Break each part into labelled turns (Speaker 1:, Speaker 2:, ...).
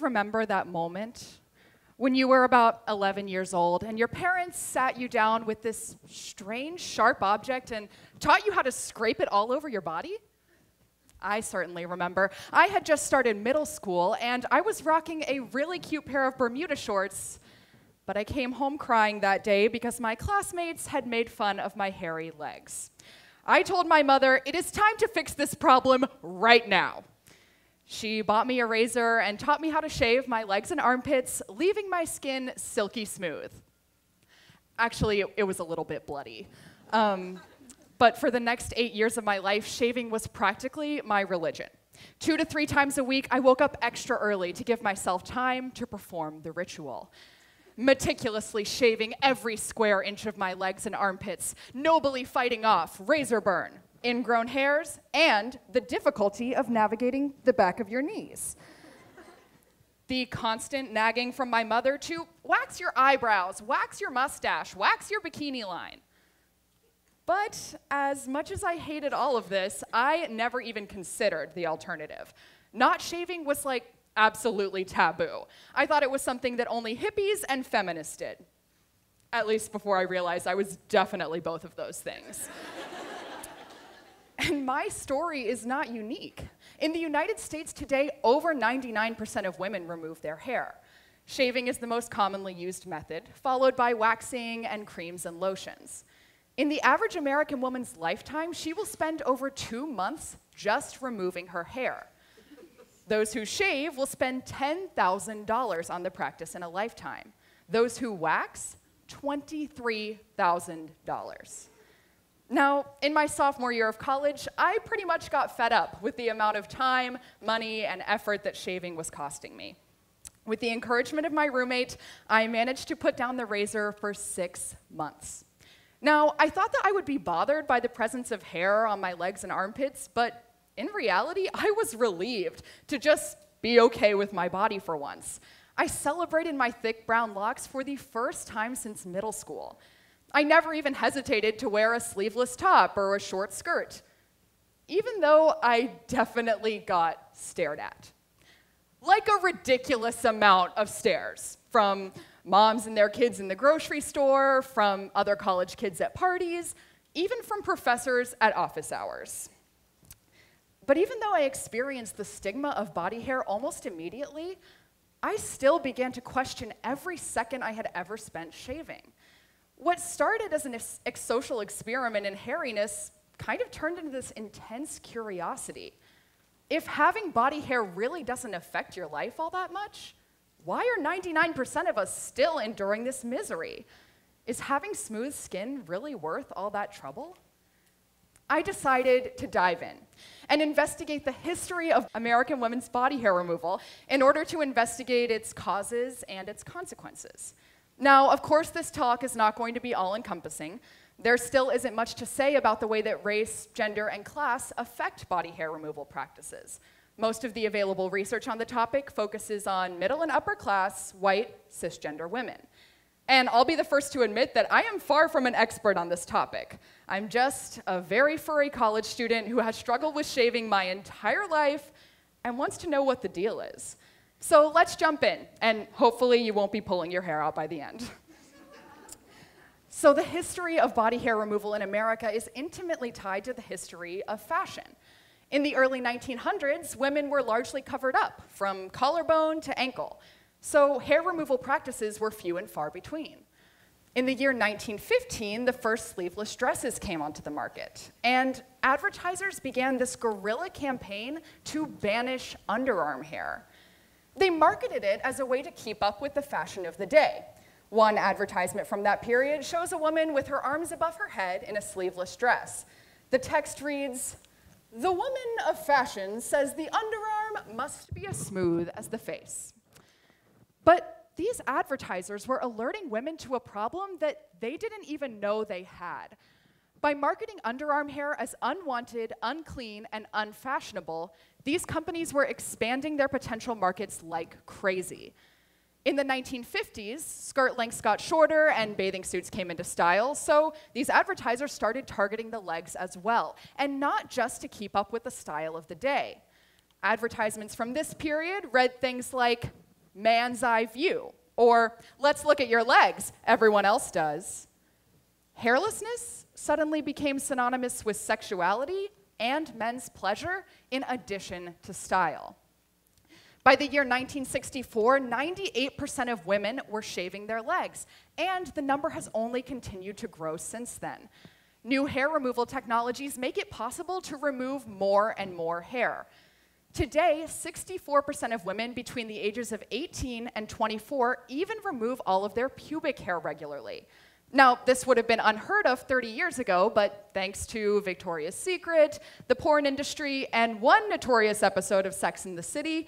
Speaker 1: remember that moment when you were about 11 years old and your parents sat you down with this strange, sharp object and taught you how to scrape it all over your body? I certainly remember. I had just started middle school and I was rocking a really cute pair of Bermuda shorts, but I came home crying that day because my classmates had made fun of my hairy legs. I told my mother, it is time to fix this problem right now. She bought me a razor and taught me how to shave my legs and armpits, leaving my skin silky smooth. Actually, it, was a little bit bloody. Um, but for the next eight years of my life, shaving was practically my religion. Two to three times a week, I woke up extra early to give myself time to perform the ritual. Meticulously shaving every square inch of my legs and armpits, nobly fighting off razor burn, ingrown hairs, and the difficulty of navigating the back of your knees. the constant nagging from my mother to wax your eyebrows, wax your mustache, wax your bikini line. But as much as I hated all of this, I never even considered the alternative. Not shaving was like absolutely taboo. I thought it was something that only hippies and feminists did. At least before I realized I was definitely both of those things. And my story is not unique. In the United States today, over 99% of women remove their hair. Shaving is the most commonly used method, followed by waxing and creams and lotions. In the average American woman's lifetime, she will spend over two months just removing her hair. Those who shave will spend $10,000 on the practice in a lifetime. Those who wax, $23,000. Now, in my sophomore year of college, I pretty much got fed up with the amount of time, money, and effort that shaving was costing me. With the encouragement of my roommate, I managed to put down the razor for six months. Now, I thought that I would be bothered by the presence of hair on my legs and armpits, but in reality, I was relieved to just be okay with my body for once. I celebrated my thick brown locks for the first time since middle school. I never even hesitated to wear a sleeveless top or a short skirt, even though I definitely got stared at. Like a ridiculous amount of stares from moms and their kids in the grocery store, from other college kids at parties, even from professors at office hours. But even though I experienced the stigma of body hair almost immediately, I still began to question every second I had ever spent shaving. What started as an ex social experiment in hairiness kind of turned into this intense curiosity. If having body hair really doesn't affect your life all that much, why are 99% of us still enduring this misery? Is having smooth skin really worth all that trouble? I decided to dive in and investigate the history of American women's body hair removal in order to investigate its causes and its consequences. Now, of course, this talk is not going to be all encompassing. There still isn't much to say about the way that race, gender, and class affect body hair removal practices. Most of the available research on the topic focuses on middle and upper class, white, cisgender women. And I'll be the first to admit that I am far from an expert on this topic. I'm just a very furry college student who has struggled with shaving my entire life and wants to know what the deal is. So let's jump in, and hopefully you won't be pulling your hair out by the end. so the history of body hair removal in America is intimately tied to the history of fashion. In the early 1900s, women were largely covered up from collarbone to ankle, so hair removal practices were few and far between. In the year 1915, the first sleeveless dresses came onto the market, and advertisers began this guerrilla campaign to banish underarm hair. They marketed it as a way to keep up with the fashion of the day. One advertisement from that period shows a woman with her arms above her head in a sleeveless dress. The text reads, the woman of fashion says the underarm must be as smooth as the face. But these advertisers were alerting women to a problem that they didn't even know they had. By marketing underarm hair as unwanted, unclean, and unfashionable, these companies were expanding their potential markets like crazy. In the 1950s, skirt lengths got shorter and bathing suits came into style, so these advertisers started targeting the legs as well, and not just to keep up with the style of the day. Advertisements from this period read things like, man's eye view, or let's look at your legs, everyone else does. Hairlessness suddenly became synonymous with sexuality and men's pleasure in addition to style. By the year 1964, 98% of women were shaving their legs, and the number has only continued to grow since then. New hair removal technologies make it possible to remove more and more hair. Today, 64% of women between the ages of 18 and 24 even remove all of their pubic hair regularly. Now, this would have been unheard of 30 years ago, but thanks to Victoria's Secret, the porn industry, and one notorious episode of Sex in the City,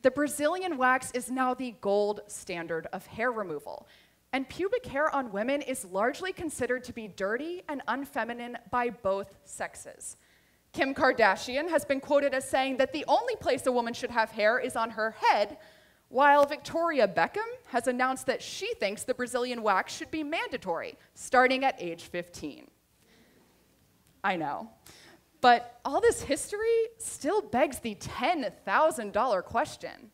Speaker 1: the Brazilian wax is now the gold standard of hair removal. And pubic hair on women is largely considered to be dirty and unfeminine by both sexes. Kim Kardashian has been quoted as saying that the only place a woman should have hair is on her head, while Victoria Beckham has announced that she thinks the Brazilian wax should be mandatory, starting at age 15. I know. But all this history still begs the $10,000 question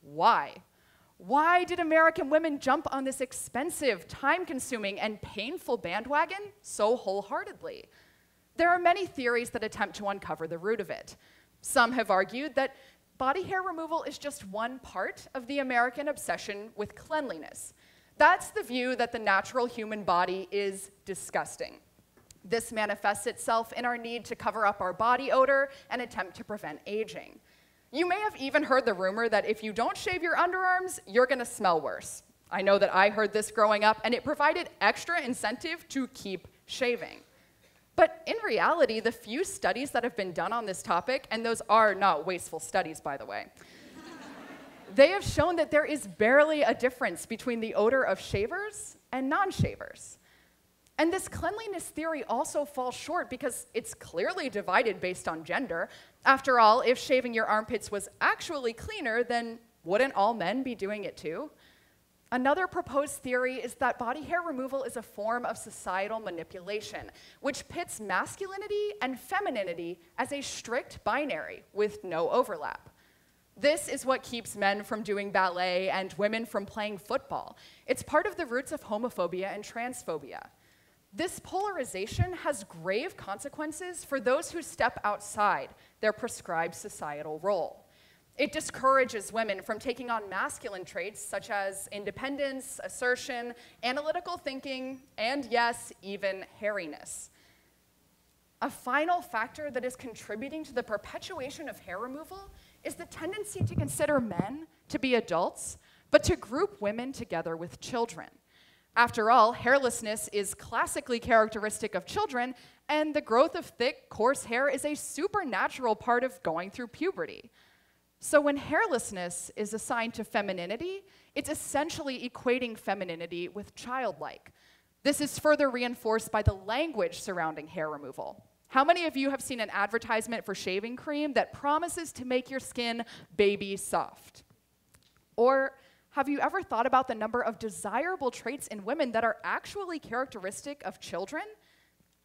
Speaker 1: why? Why did American women jump on this expensive, time consuming, and painful bandwagon so wholeheartedly? There are many theories that attempt to uncover the root of it. Some have argued that body hair removal is just one part of the American obsession with cleanliness. That's the view that the natural human body is disgusting. This manifests itself in our need to cover up our body odor and attempt to prevent aging. You may have even heard the rumor that if you don't shave your underarms, you're gonna smell worse. I know that I heard this growing up, and it provided extra incentive to keep shaving. But in reality, the few studies that have been done on this topic, and those are not wasteful studies, by the way, they have shown that there is barely a difference between the odor of shavers and non shavers. And this cleanliness theory also falls short because it's clearly divided based on gender. After all, if shaving your armpits was actually cleaner, then wouldn't all men be doing it too? Another proposed theory is that body hair removal is a form of societal manipulation, which pits masculinity and femininity as a strict binary with no overlap. This is what keeps men from doing ballet and women from playing football. It's part of the roots of homophobia and transphobia. This polarization has grave consequences for those who step outside their prescribed societal role. It discourages women from taking on masculine traits such as independence, assertion, analytical thinking, and yes, even hairiness. A final factor that is contributing to the perpetuation of hair removal is the tendency to consider men to be adults, but to group women together with children. After all, hairlessness is classically characteristic of children, and the growth of thick, coarse hair is a supernatural part of going through puberty. So when hairlessness is assigned to femininity, it's essentially equating femininity with childlike. This is further reinforced by the language surrounding hair removal. How many of you have seen an advertisement for shaving cream that promises to make your skin baby soft? Or have you ever thought about the number of desirable traits in women that are actually characteristic of children?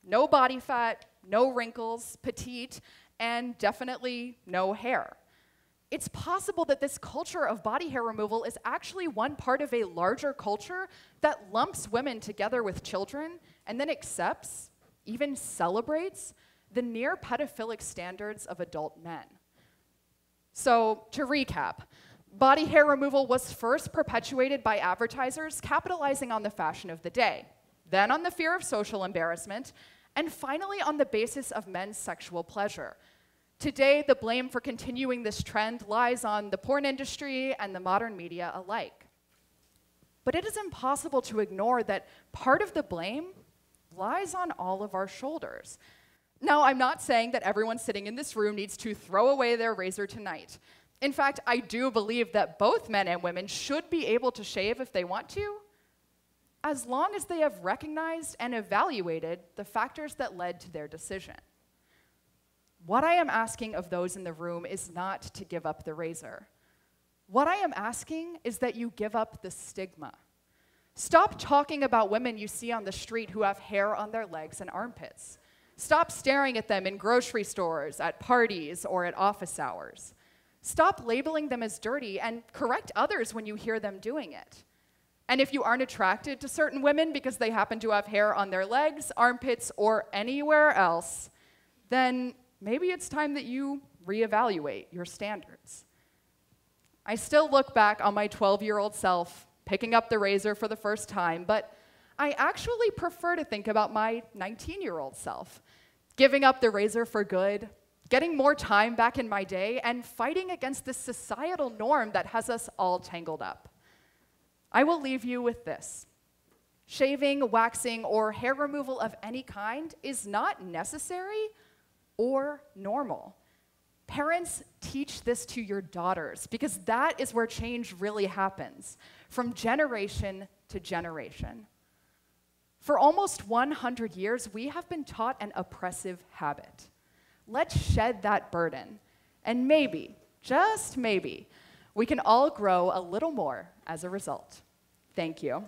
Speaker 1: No body fat, no wrinkles, petite, and definitely no hair. It's possible that this culture of body hair removal is actually one part of a larger culture that lumps women together with children and then accepts, even celebrates, the near pedophilic standards of adult men. So, to recap, body hair removal was first perpetuated by advertisers capitalizing on the fashion of the day, then on the fear of social embarrassment, and finally on the basis of men's sexual pleasure. Today, the blame for continuing this trend lies on the porn industry and the modern media alike. But it is impossible to ignore that part of the blame lies on all of our shoulders. Now, I'm not saying that everyone sitting in this room needs to throw away their razor tonight. In fact, I do believe that both men and women should be able to shave if they want to, as long as they have recognized and evaluated the factors that led to their decision. What I am asking of those in the room is not to give up the razor. What I am asking is that you give up the stigma. Stop talking about women you see on the street who have hair on their legs and armpits. Stop staring at them in grocery stores, at parties, or at office hours. Stop labeling them as dirty and correct others when you hear them doing it. And if you aren't attracted to certain women because they happen to have hair on their legs, armpits, or anywhere else, then maybe it's time that you reevaluate your standards. I still look back on my 12 year old self picking up the razor for the first time, but I actually prefer to think about my 19 year old self giving up the razor for good, getting more time back in my day, and fighting against this societal norm that has us all tangled up. I will leave you with this. Shaving, waxing, or hair removal of any kind is not necessary or normal. Parents, teach this to your daughters because that is where change really happens from generation to generation. For almost 100 years, we have been taught an oppressive habit. Let's shed that burden, and maybe, just maybe, we can all grow a little more as a result. Thank you.